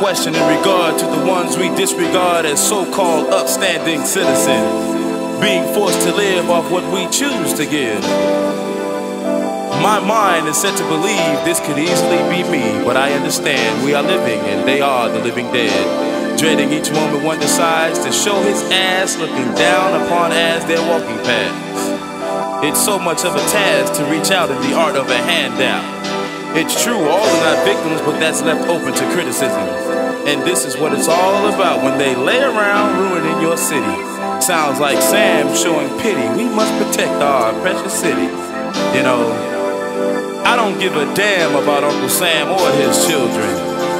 question in regard to the ones we disregard as so called upstanding citizens, being forced to live off what we choose to give. My mind is set to believe this could easily be me, but I understand we are living and they are the living dead. Dreading each moment one decides to show his ass looking down upon as they're walking past. It's so much of a task to reach out in the art of a handout. It's true, all are not victims, but that's left open to criticism. And this is what it's all about when they lay around ruining your city. Sounds like Sam showing pity. We must protect our precious city. You know, I don't give a damn about Uncle Sam or his children.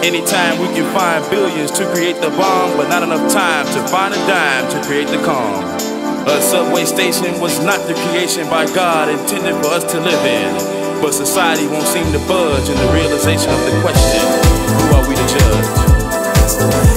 Anytime we can find billions to create the bomb, but not enough time to find a dime to create the calm. A subway station was not the creation by God intended for us to live in. But society won't seem to budge in the realization of the question who are we to judge?